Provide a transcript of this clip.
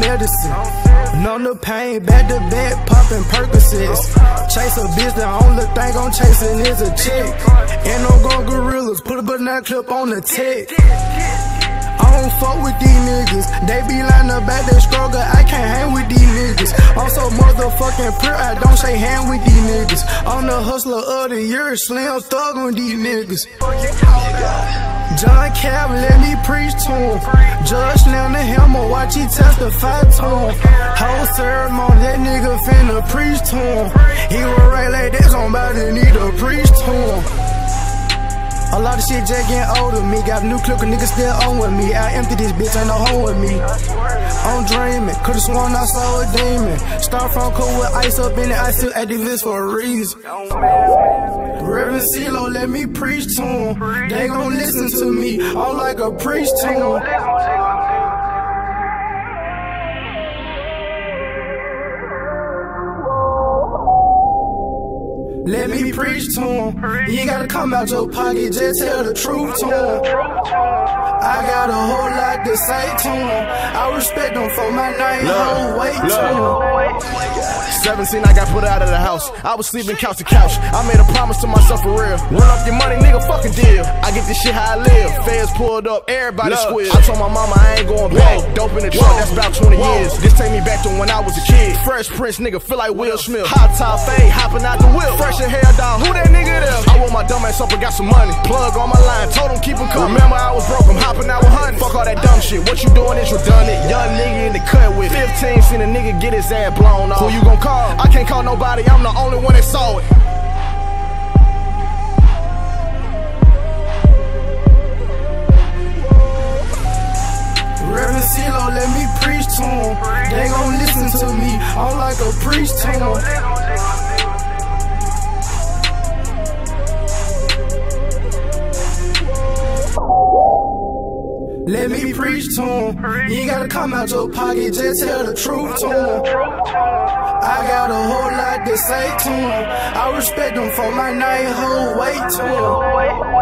medicine. Numb the pain, back to back, popping Percocets. Chase a bitch, the only thing I'm chasing is a chick. And I'm going gorillas, put a banana clip on the tech. Fuck with these niggas. They be lying about their struggle. I can't hang with these niggas. I'm so motherfucking pure. I don't shake hand with these niggas. I'm the hustler of the year. Slim thug on these niggas. John Calvin, let me preach to him. Judge Slim the hammer, watch he testify to him. Whole ceremony, that nigga finna preach to him. He will right like that, somebody need lot of shit just getting older me. Got a new clip, a nigga still on with me. I empty this bitch, ain't no home with me. I'm dreaming, could've sworn I saw a demon. Start from cool with ice up in it, I still activist for a reason. Reverend CeeLo, let me preach to him. They gon' listen to me, I'm like a priest to him. Let me preach to him. You ain't gotta come out your pocket, just tell the truth to him. I got a whole lot to say to him. I respect him for my name, whole weight to him. 17, I got put out of the house. I was sleeping couch to couch. I made a promise to myself for real. Run up your money, fucking deal. I get this shit how I live. Feds pulled up, everybody squeal. I told my mama I ain't going back. Dope in the truck, that's about 20 years. This take me back to when I was a kid. Fresh Prince, nigga, feel like Will Smith. Hot top fade, hopping out the whip. Fresh and hair down, who that nigga there? I want my dumb ass up and got some money. Plug on my line, told him keep him coming. Remember I was broke, I'm hopping out with honey. Fuck all that dumb shit, what you doing is redundant. Young nigga in the cut with 15, seen a nigga get his ass blown off. Who you gon' call? I can't call nobody, I'm the only one that saw it. Let me preach to them. They gon' listen to me, I'm like a priest to him. Let me preach to him. You ain't gotta come out your pocket, just tell the truth to him. I got a whole lot to say to him. I respect him for my night, whole weight to him.